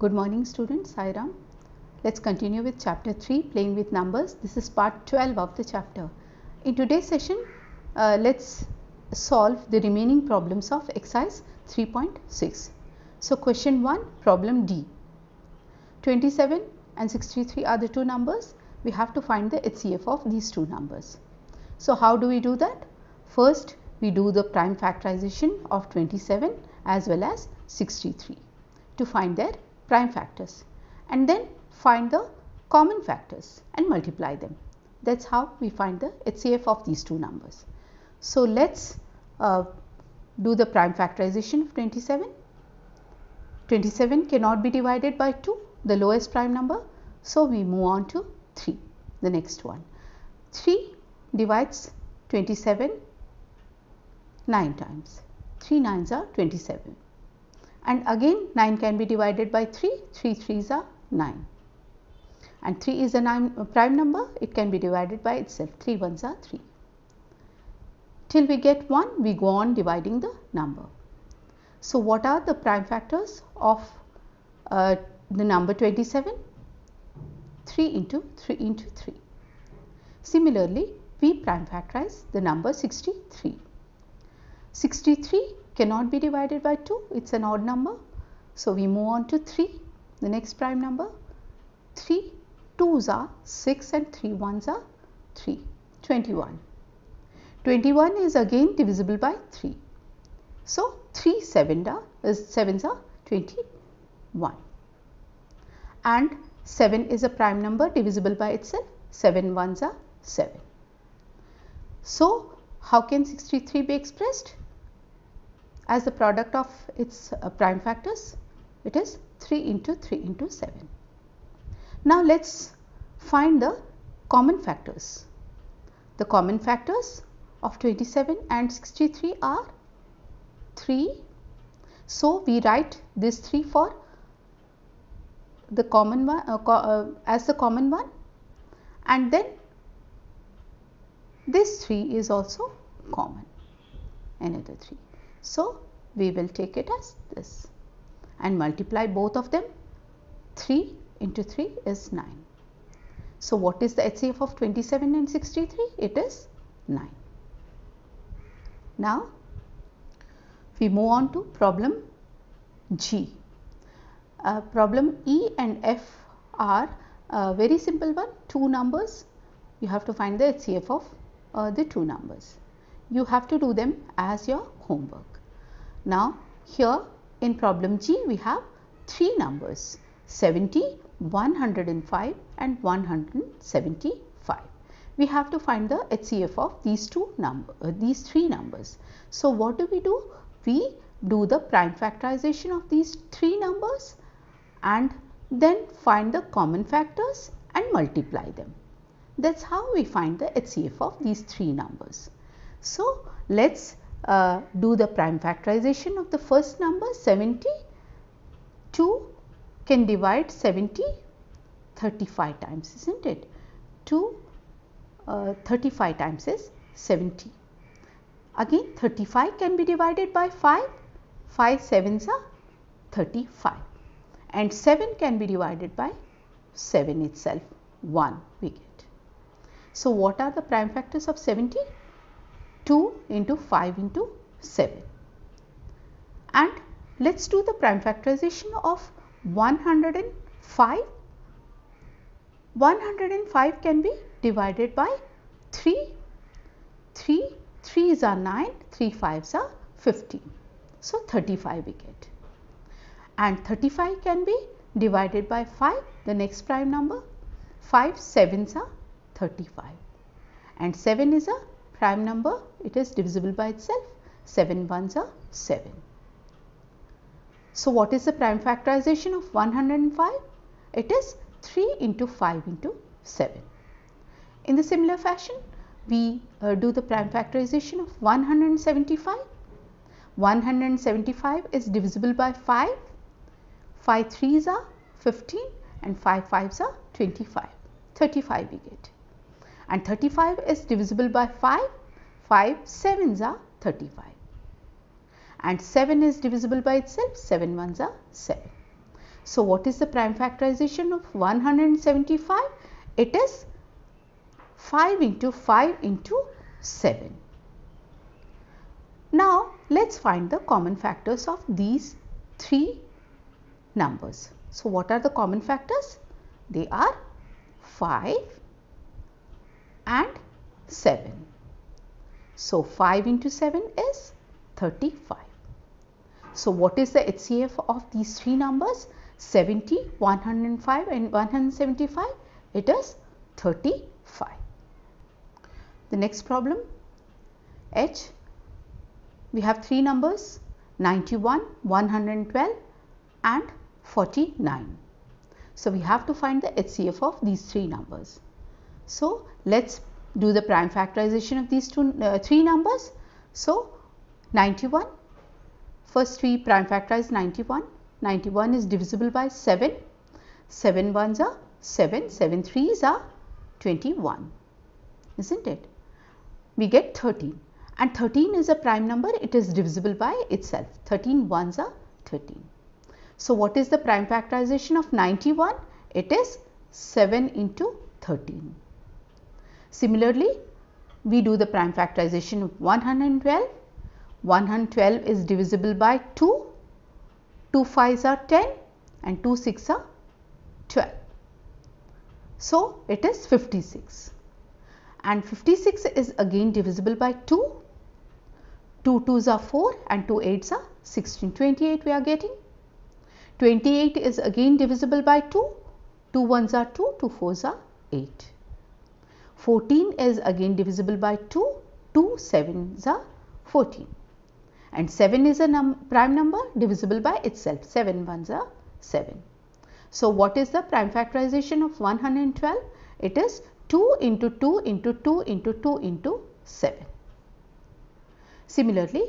Good morning students, Sairam. Let's continue with chapter 3 playing with numbers. This is part 12 of the chapter. In today's session, uh, let's solve the remaining problems of exercise 3.6. So question 1 problem D. 27 and 63 are the two numbers. We have to find the HCF of these two numbers. So how do we do that? First we do the prime factorization of 27 as well as 63 to find their prime factors and then find the common factors and multiply them. That is how we find the HCF of these two numbers. So, let us uh, do the prime factorization of 27. 27 cannot be divided by 2, the lowest prime number. So, we move on to 3, the next one. 3 divides 27 9 times. 3 nines are 27 and again 9 can be divided by 3, 3 threes are 9 and 3 is a, nine, prime number it can be divided by itself 3 ones are 3. Till we get 1 we go on dividing the number. So, what are the prime factors of uh, the number 27? 3 into 3 into 3. Similarly, we prime factorize the number 63. 63 cannot be divided by 2, it is an odd number. So, we move on to 3, the next prime number. 3 2s are 6 and 3 1s are 3, 21. 21 is again divisible by 3. So, 3 7 are, uh, is 7s are 21 and 7 is a prime number divisible by itself 7 1s are 7. So, how can 63 be expressed? As the product of its uh, prime factors it is 3 into 3 into 7. Now let us find the common factors. The common factors of 27 and 63 are 3. So, we write this 3 for the common one uh, co uh, as the common one and then this 3 is also common another 3. So, we will take it as this and multiply both of them 3 into 3 is 9. So, what is the HCF of 27 and 63? It is 9. Now, we move on to problem G. Uh, problem E and F are a very simple one, two numbers. You have to find the HCF of uh, the two numbers. You have to do them as your homework. Now, here in problem G we have three numbers 70, 105 and 175. We have to find the HCF of these two number uh, these three numbers. So, what do we do? We do the prime factorization of these three numbers and then find the common factors and multiply them. That is how we find the HCF of these three numbers. So, let us uh, do the prime factorization of the first number 72 can divide 70 35 times is not it? 2 uh, 35 times is 70. Again 35 can be divided by 5, 5 sevens are 35 and 7 can be divided by 7 itself 1 we get. So, what are the prime factors of 70? 2 into 5 into 7 and let us do the prime factorization of 105. 105 can be divided by 3, 3, 3s are 9, 3 5s are 15. So, 35 we get. And 35 can be divided by 5 the next prime number. 5 7s are 35 and 7 is a prime number it is divisible by itself 7 ones are 7. So, what is the prime factorization of 105? It is 3 into 5 into 7. In the similar fashion, we uh, do the prime factorization of 175. 175 is divisible by 5, 5 3s are 15 and 5 5s are 25, 35 we get and 35 is divisible by 5, 5 7s are 35 and 7 is divisible by itself 7 ones are 7. So, what is the prime factorization of 175? It is 5 into 5 into 7. Now, let us find the common factors of these three numbers. So, what are the common factors? They are 5 and 7. So, 5 into 7 is 35. So, what is the HCF of these three numbers? 70, 105 and 175? It is 35. The next problem H we have three numbers 91, 112 and 49. So, we have to find the HCF of these three numbers. So, let us do the prime factorization of these two uh, three numbers. So, 91 first three prime factorize 91 91 is divisible by 7 7 ones are 7 7 threes are 21 isn't it? We get 13 and 13 is a prime number. It is divisible by itself. 13 ones are 13 so what is the prime factorization of 91 it is 7 into 13 Similarly, we do the prime factorization of 112. 112 is divisible by 2, 2 5s are 10 and 2 6 are 12. So, it is 56 and 56 is again divisible by 2, 2 2s are 4 and 2 8s are 16, 28 we are getting. 28 is again divisible by 2, 2 1s are 2, 2 4s are 8. 14 is again divisible by 2, 2 7s are 14 and 7 is a num prime number divisible by itself 7 ones are 7. So, what is the prime factorization of 112? It is 2 into 2 into 2 into 2 into 7. Similarly,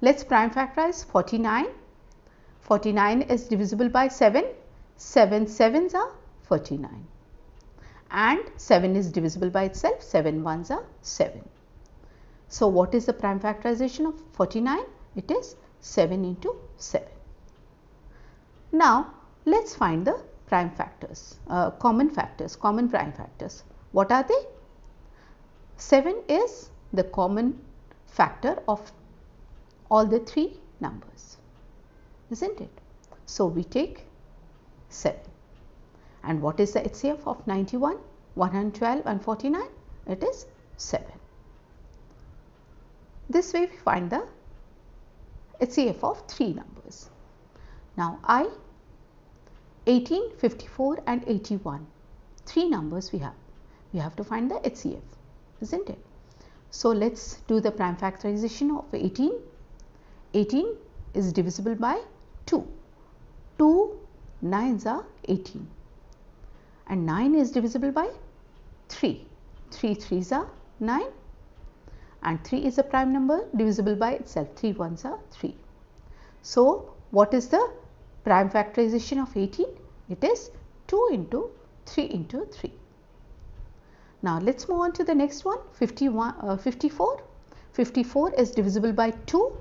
let us prime factorize 49. 49 is divisible by 7, 7 7s are 49 and 7 is divisible by itself 7 ones are 7. So, what is the prime factorization of 49? It is 7 into 7. Now, let us find the prime factors, uh, common factors, common prime factors. What are they? 7 is the common factor of all the three numbers, isn't it? So, we take 7. And what is the HCF of 91, 112 and 49? It is 7. This way we find the HCF of 3 numbers. Now I, 18, 54 and 81, 3 numbers we have. We have to find the HCF, isn't it? So let us do the prime factorization of 18. 18 is divisible by 2. 2 nines are 18 and 9 is divisible by 3. 3 3s are 9 and 3 is a prime number divisible by itself 3 ones are 3. So, what is the prime factorization of 18? It is 2 into 3 into 3. Now, let us move on to the next one 51, uh, 54. 54 is divisible by 2,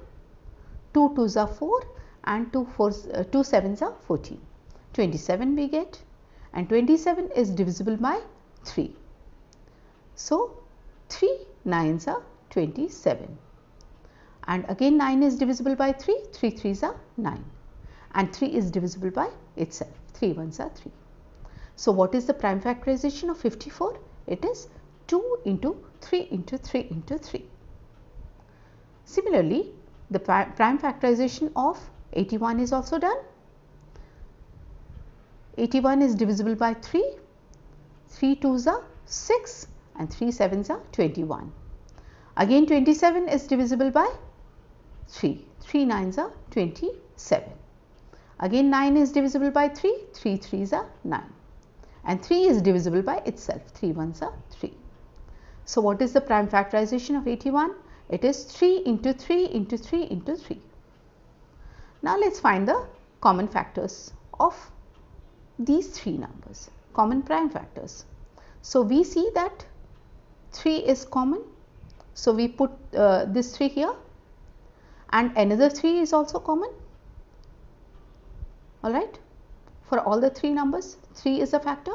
2 2s are 4 and 2 4s, uh, 2 7s are 14. 27 we get and 27 is divisible by 3. So, 3 9s are 27 and again 9 is divisible by 3, 3 3s are 9 and 3 is divisible by itself, 3 1s are 3. So, what is the prime factorization of 54? It is 2 into 3 into 3 into 3. Similarly, the prime factorization of 81 is also done 81 is divisible by 3, 3 2s are 6 and 3 7s are 21. Again 27 is divisible by 3, 3 9s are 27. Again 9 is divisible by 3, 3 3s are 9 and 3 is divisible by itself, 3 1s are 3. So, what is the prime factorization of 81? It is 3 into 3 into 3 into 3. Now, let us find the common factors of these three numbers common prime factors. So, we see that 3 is common. So, we put uh, this 3 here and another 3 is also common alright for all the three numbers 3 is a factor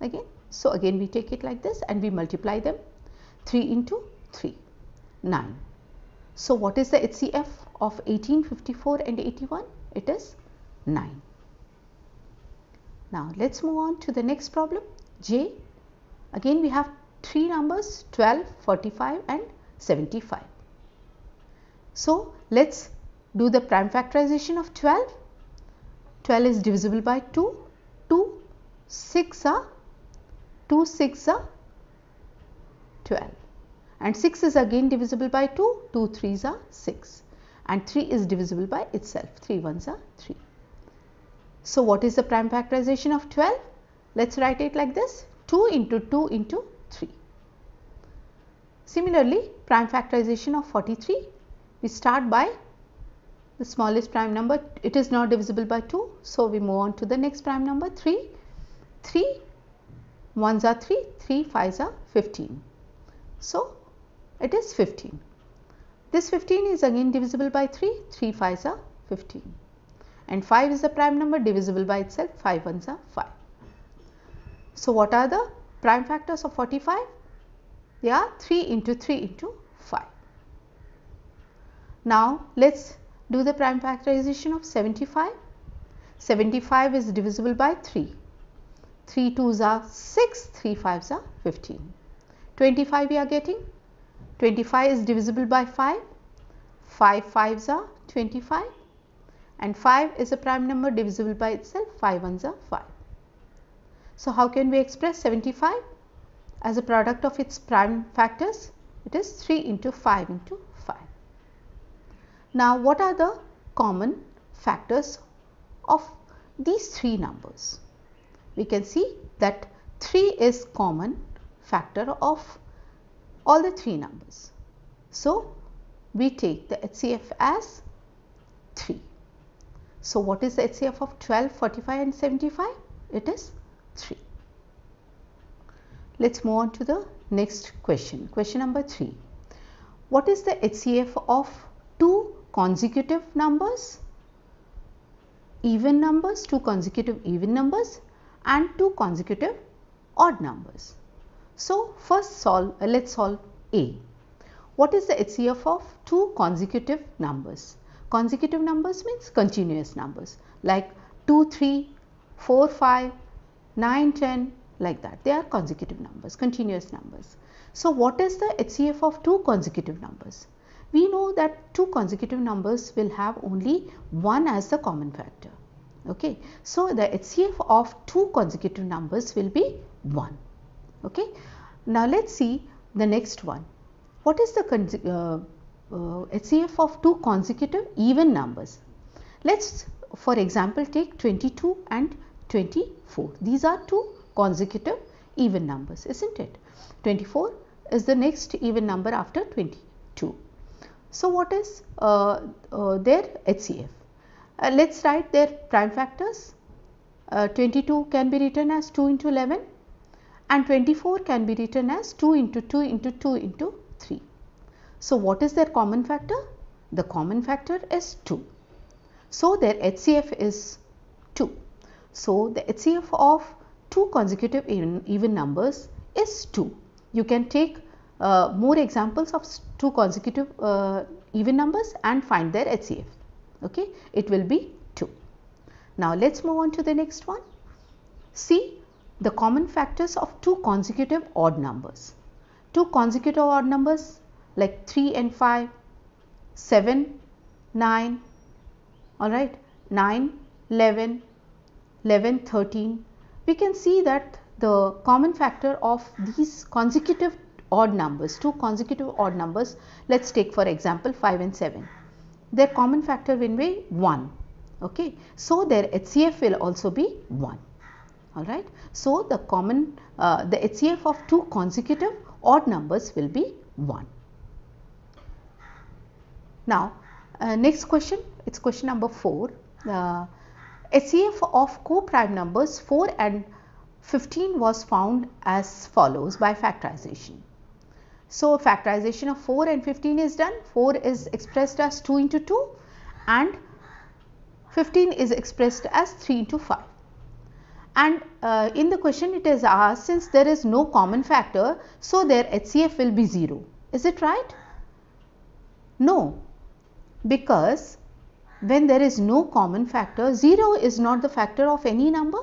again. So, again we take it like this and we multiply them 3 into 3 9. So, what is the HCF of 1854 and 81? It is 9. Now, let us move on to the next problem J. Again we have three numbers 12, 45 and 75. So, let us do the prime factorization of 12 12 is divisible by 2, 2 6 are 2 6 are 12 and 6 is again divisible by 2, 2 3s are 6 and 3 is divisible by itself, 3 ones are 3. So, what is the prime factorization of 12? Let us write it like this 2 into 2 into 3. Similarly, prime factorization of 43, we start by the smallest prime number it is not divisible by 2. So, we move on to the next prime number 3 3 1s are 3 3 5s are 15. So, it is 15. This 15 is again divisible by 3 3 5s are 15 and 5 is a prime number divisible by itself 5 ones are 5. So, what are the prime factors of 45? They are 3 into 3 into 5. Now, let us do the prime factorization of 75. 75 is divisible by 3. 3 2s are 6, 3 5s are 15. 25 we are getting. 25 is divisible by 5. 5 5s are 25 and 5 is a prime number divisible by itself 5 ones are 5. So, how can we express 75 as a product of its prime factors? It is 3 into 5 into 5. now, what are the common factors of these three numbers? We can see that 3 is common factor of all the three numbers. So, we take the HCF as 3. So, what is the HCF of 12, 45 and 75? It is 3. Let us move on to the next question. Question number 3. What is the HCF of 2 consecutive numbers, even numbers, two consecutive even numbers and two consecutive odd numbers. So, first solve, uh, let us solve A. What is the HCF of two consecutive numbers? Consecutive numbers means continuous numbers like 2, 3, 4, 5, 9, 10 like that. They are consecutive numbers, continuous numbers. So, what is the HCF of two consecutive numbers? we know that two consecutive numbers will have only one as the common factor. Okay. So, the HCF of two consecutive numbers will be 1. Okay. Now, let us see the next one. What is the uh, uh, HCF of two consecutive even numbers? Let us for example take 22 and 24. These are two consecutive even numbers, is not it? 24 is the next even number after 22. So, what is uh, uh, their HCF? Uh, let us write their prime factors. Uh, 22 can be written as 2 into 11 and 24 can be written as 2 into 2 into 2 into 3. So, what is their common factor? The common factor is 2. So, their HCF is 2. So, the HCF of two consecutive even, even numbers is 2. You can take uh, more examples of two consecutive uh, even numbers and find their HCF. Okay, it will be 2. Now, let us move on to the next one. See the common factors of two consecutive odd numbers. Two consecutive odd numbers like 3 and 5, 7, 9, all right, 9, 11, 11, 13. We can see that the common factor of these consecutive odd numbers, two consecutive odd numbers. Let us take for example 5 and 7. Their common factor will be 1. Okay. So, their HCF will also be 1. Alright. So, the common uh, the HCF of two consecutive odd numbers will be 1. Now, uh, next question, it is question number 4. Uh, HCF of co-prime numbers 4 and 15 was found as follows by factorization. So, factorization of 4 and 15 is done. 4 is expressed as 2 into 2 and 15 is expressed as 3 into 5. and uh, in the question it is asked since there is no common factor so their HCF will be 0. Is it right? No, because when there is no common factor 0 is not the factor of any number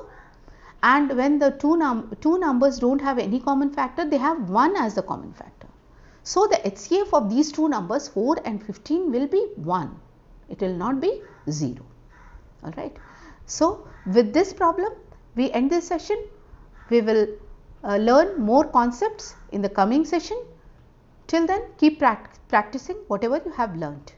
and when the two, num two numbers do not have any common factor they have 1 as the common factor. So, the HCF of these two numbers 4 and 15 will be 1 it will not be 0 alright. So, with this problem we end this session we will uh, learn more concepts in the coming session till then keep practicing whatever you have learnt.